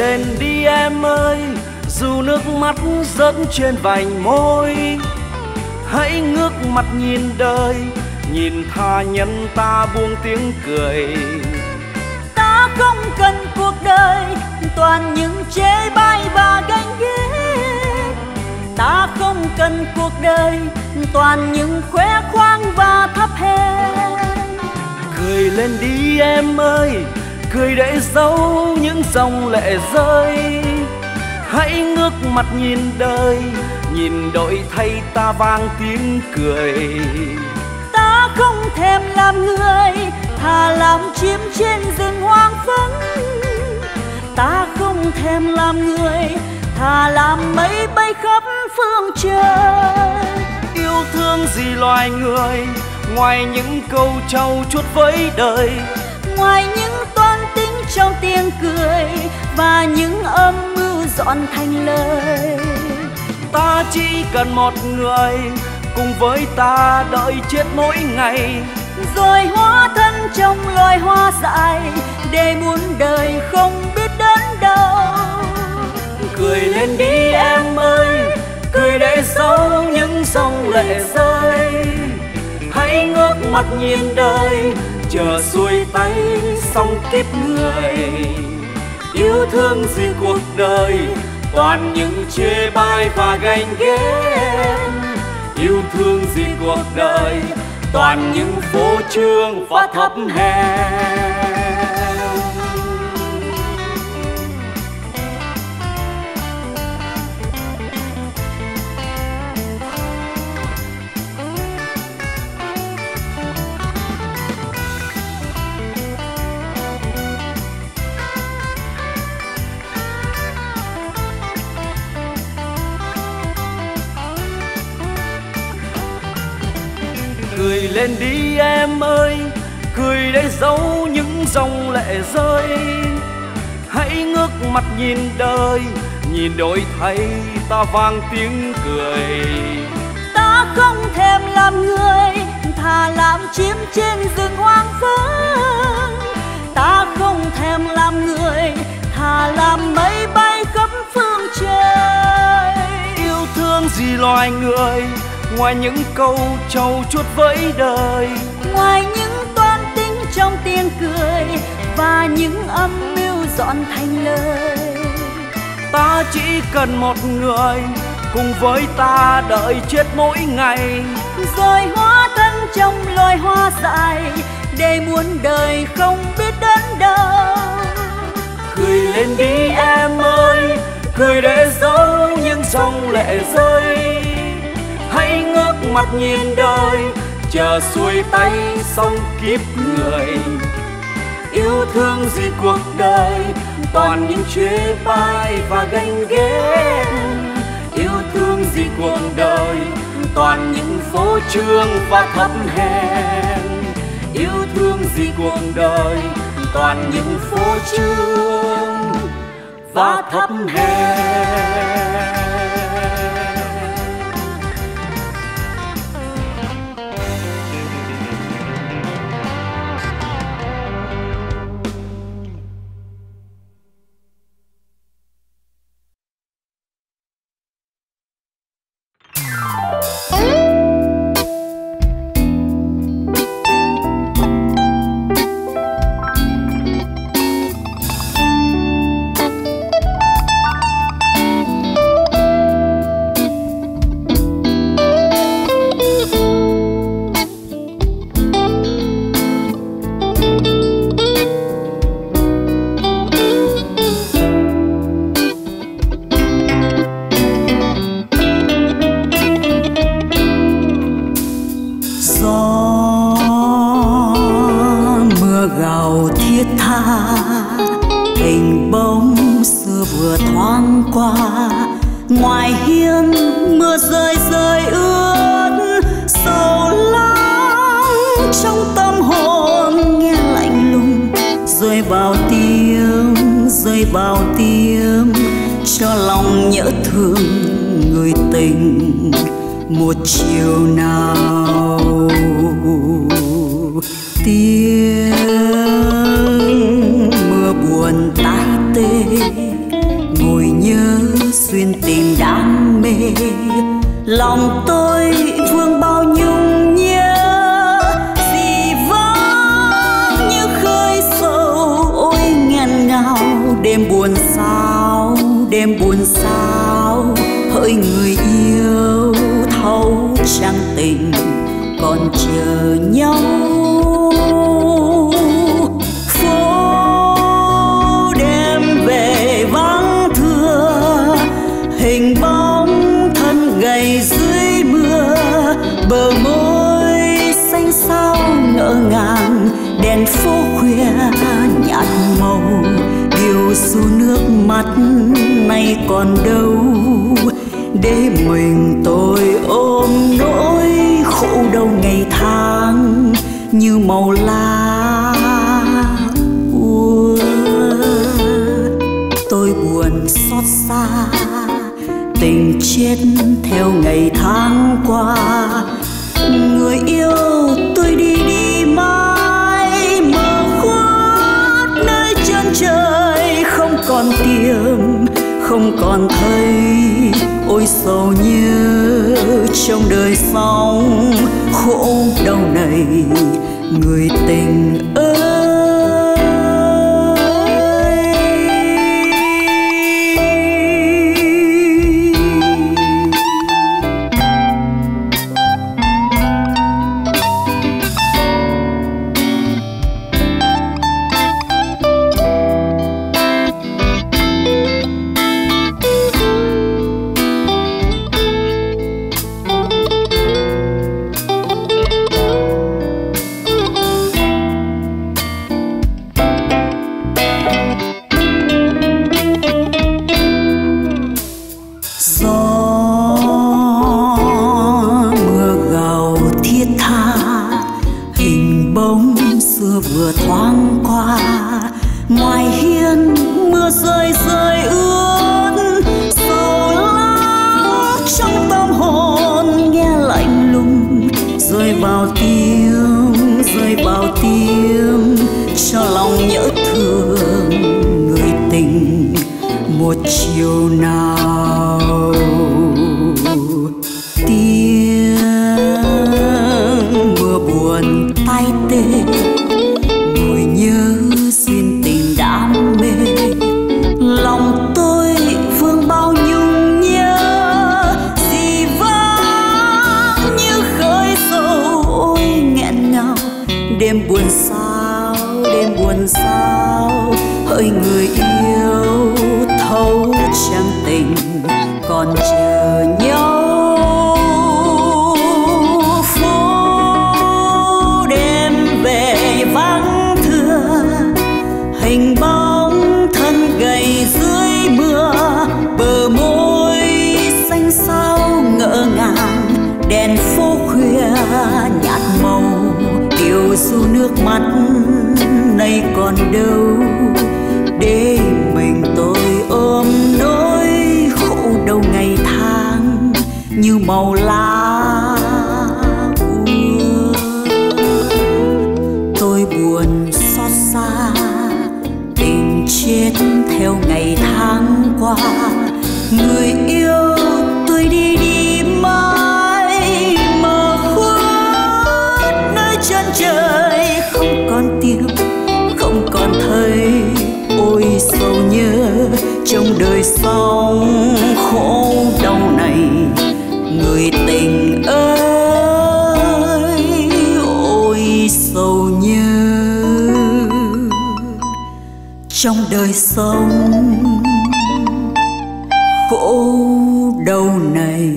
lên đi em ơi, dù nước mắt rớt trên vành môi. Hãy ngước mặt nhìn đời, nhìn tha nhân ta buông tiếng cười. Ta không cần cuộc đời, toàn những chế bai và ganh ghét. Ta không cần cuộc đời, toàn những khoe khoang và thấp hèn. Cười lên đi em ơi cười để giấu những dòng lệ rơi. Hãy ngước mặt nhìn đời, nhìn đội thay ta vang tiếng cười. Ta không thèm làm người, thà làm chim trên rừng hoang vắng. Ta không thèm làm người, thà làm mây bay khắp phương trời. Yêu thương gì loài người, ngoài những câu trau chuốt với đời. Ngoài những trong tiếng cười và những âm mưu dọn thành lời. Ta chỉ cần một người cùng với ta đợi chết mỗi ngày. Rồi hóa thân trong loài hoa dại để muôn đời không biết đến đâu. Cười lên đi em ơi cười để giấu những dòng lệ rơi. Hãy ngước mặt nhìn đời chờ xuôi tay xong kiếp người. Yêu thương gì cuộc đời, toàn những chê bai và ganh ghét. Yêu thương gì cuộc đời, toàn những phố trương và thấp hèn. Lên đi em ơi cười để giấu những dòng lệ rơi. Hãy ngước mặt nhìn đời nhìn đổi thay ta vang tiếng cười. Ta không thèm làm người thà làm chim trên rừng hoang vắng. Ta không thèm làm người thà làm mây bay khắp phương trời. Yêu thương gì loài người ngoài những câu trau chuốt với đời ngoài những toan tính trong tiếng cười và những âm mưu dọn thành lời. ta chỉ cần một người cùng với ta đợi chết mỗi ngày. Rồi hóa thân trong loài hoa dại để muôn đời không biết đến đâu cười lên đi em ơi cười để giấu những dòng lệ rơi mắt nhìn đời, chờ xuôi tay xong kiếp người. Yêu thương gì cuộc đời, toàn những chê bai và ganh ghét. Yêu thương gì cuộc đời, toàn những phố trương và thấp hèn. Yêu thương gì cuộc đời, toàn những phố trương và thấp hèn. rơi vào tiếng, rơi vào tiếng. Cho lòng nhớ thương người tình một chiều nào. Tiếng mưa buồn tai tê, ngồi nhớ xuyên tìm đam mê. Lòng tôi đêm buồn sao, hỡi người yêu, thấu trăng tình còn chờ nhau. Phố đêm về vắng thưa, hình bóng thân gầy dưới mưa, bờ môi xanh xao ngỡ ngàng, đèn phố khuya nhạt màu, điều dù nước mắt nay còn đâu. Để mình tôi ôm nỗi khổ đau ngày tháng, như màu lá thấy ôi sầu như trong đời sau khổ đau này người ta nào? mắt nay còn đâu để mình tôi ôm nỗi khổ đầu ngày tháng như màu lá khổ đau này, người tình ơi, ôi sầu như trong đời sống. Khổ đau này,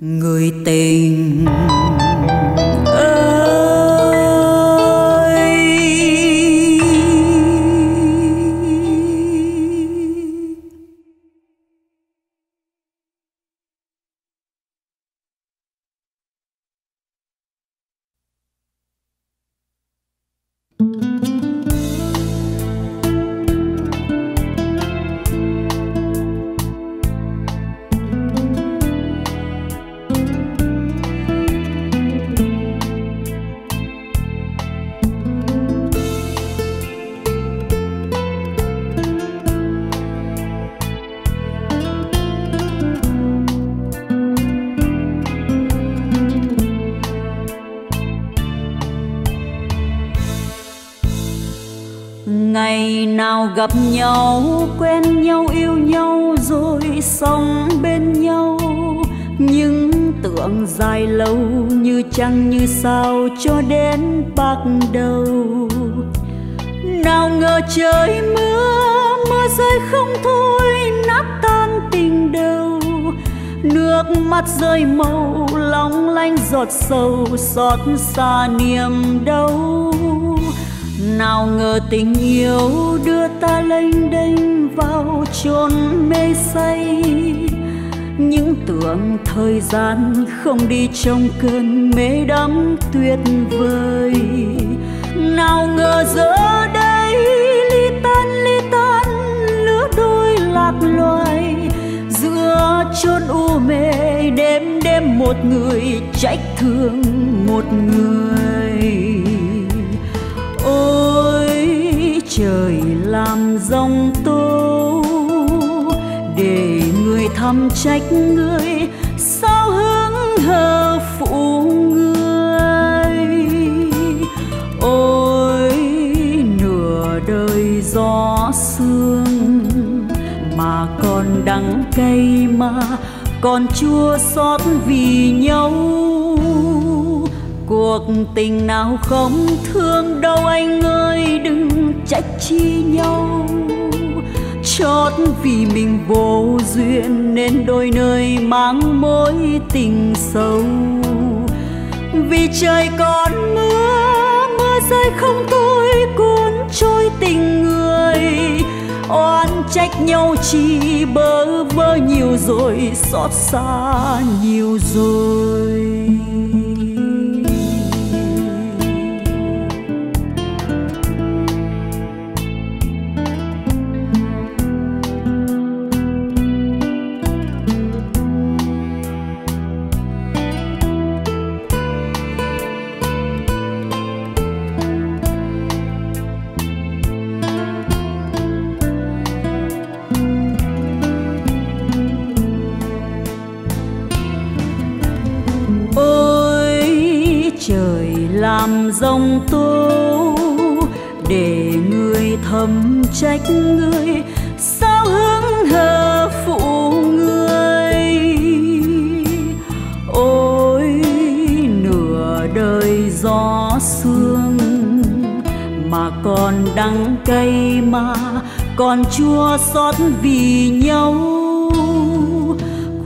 người tình gặp nhau, quen nhau, yêu nhau, rồi sống bên nhau. Những tưởng dài lâu như trăng như sao cho đến bắt đầu. Nào ngờ trời mưa mưa rơi không thôi, nát tan tình đầu. Nước mắt rơi màu long lanh giọt sâu xót xa niềm đau nào ngờ tình yêu đưa ta lênh đênh vào chốn mê say. Những tưởng thời gian không đi trong cơn mê đắm tuyệt vời. Nào ngờ giờ đây ly tan ly tan, lứa đôi lạc loài. Giữa chốn u mê đêm đêm một người trách thương một người. Trời làm dòng tố để người thăm trách người sao hứng hờ phụ người. Ôi, nửa đời gió sương mà còn đắng cay mà còn chua xót vì nhau cuộc tình nào không thương đâu anh ơi, đừng trách chi nhau. Chót vì mình vô duyên nên đôi nơi mang mối tình sâu. Vì trời còn mưa mưa rơi không thôi, cuốn trôi tình người. Oan trách nhau chỉ bơ vơ nhiều rồi, xót xa nhiều rồi. Trời làm dòng tố để người thầm trách người, sao hứng hờ phụ người? Ôi, nửa đời gió sương mà còn đắng cay mà, còn chua xót vì nhau.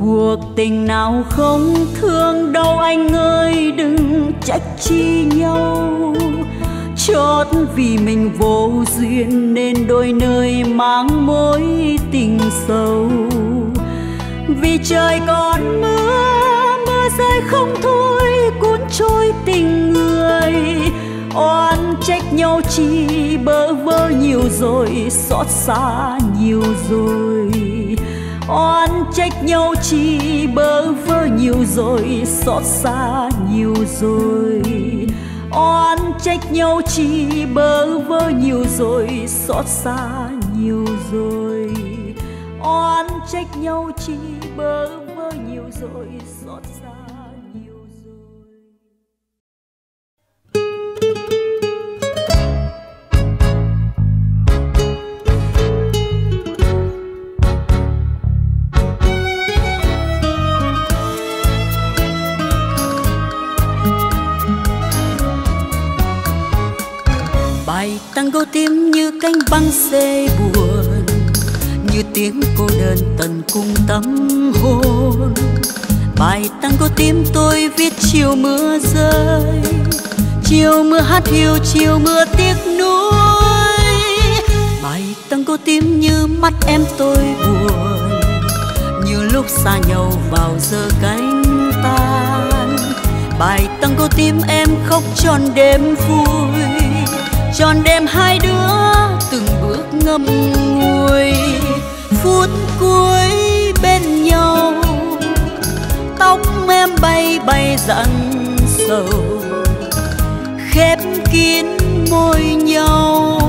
Cuộc tình nào không thương đâu anh ơi, đừng trách chi nhau. Chót vì mình vô duyên nên đôi nơi mang mối tình sâu vì trời còn mưa mưa rơi không thôi, cuốn trôi tình người. Oan trách nhau chi bơ vơ nhiều rồi, xót xa nhiều rồi oan trách nhau chi bơ vơ nhiều rồi, xót xa nhiều rồi. Oan trách nhau chi bơ vơ nhiều rồi, xót xa nhiều rồi. Oan trách nhau chi bơ vơ nhiều rồi, xót xa tim như cánh băng xê buồn, như tiếng cô đơn tận cùng tâm hồn. Bài tăng có tim tôi viết chiều mưa rơi, chiều mưa hát hiu, chiều mưa tiếc nuối. Bài tăng có tim như mắt em tôi buồn, như lúc xa nhau vào giờ cánh tan. Bài tăng có tim em khóc tròn đêm vui tròn đêm hai đứa từng bước ngâm ngùi. Phút cuối bên nhau, tóc em bay bay dặn sầu. Khép kín môi nhau,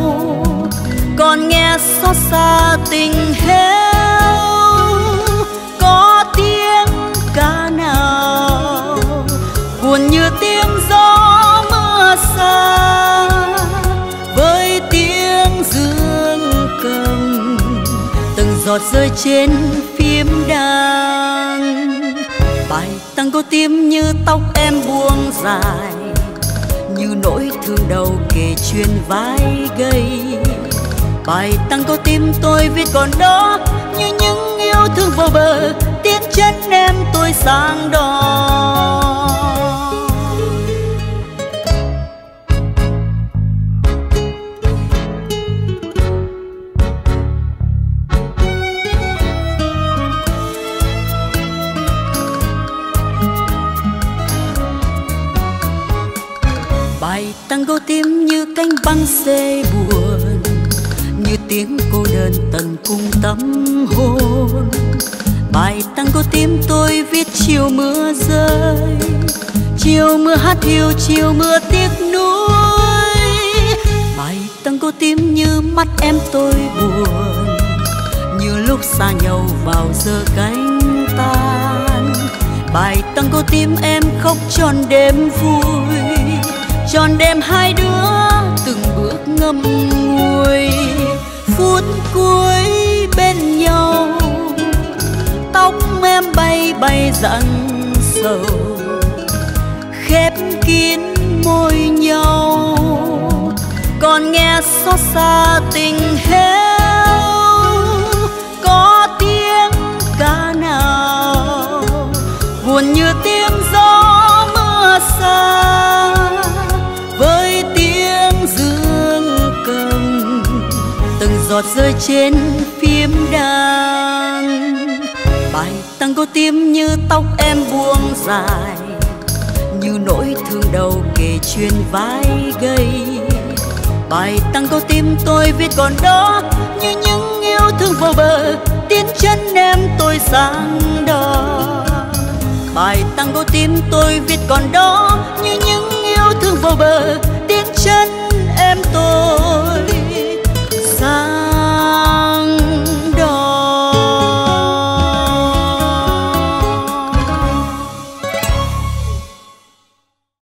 còn nghe xót xa tình hết. Giọt rơi trên phím đàn. Bài tăng có tim như tóc em buông dài, như nỗi thương đầu kể chuyện vai gây bài tăng có tim tôi viết còn đó, như những yêu thương vô bờ, tiếng chân em tôi sang đòn như băng xê buồn, như tiếng cô đơn tận cùng tâm hồn. Bài tăng cô tim tôi viết chiều mưa rơi, chiều mưa hát hiu, chiều mưa tiếc nuối. Bài tăng cô tim như mắt em tôi buồn, như lúc xa nhau vào giờ cánh tan. Bài tăng cô tim em khóc tròn đêm vui, tròn đêm hai đứa ngâm ngùi phút cuối bên nhau. Tóc em bay bay dặn sầu, khép kín môi nhau. Còn nghe xót xa tình hết giọt rơi trên phím đàn bài tango tim như tóc em buông dài, như nỗi thương đầu kể chuyện vai gây bài tango tim tôi viết còn đó, như những yêu thương vô bờ, tiến chân em tôi sang đò bài tango tim tôi viết còn đó, như những yêu thương vô bờ, Tiến chân.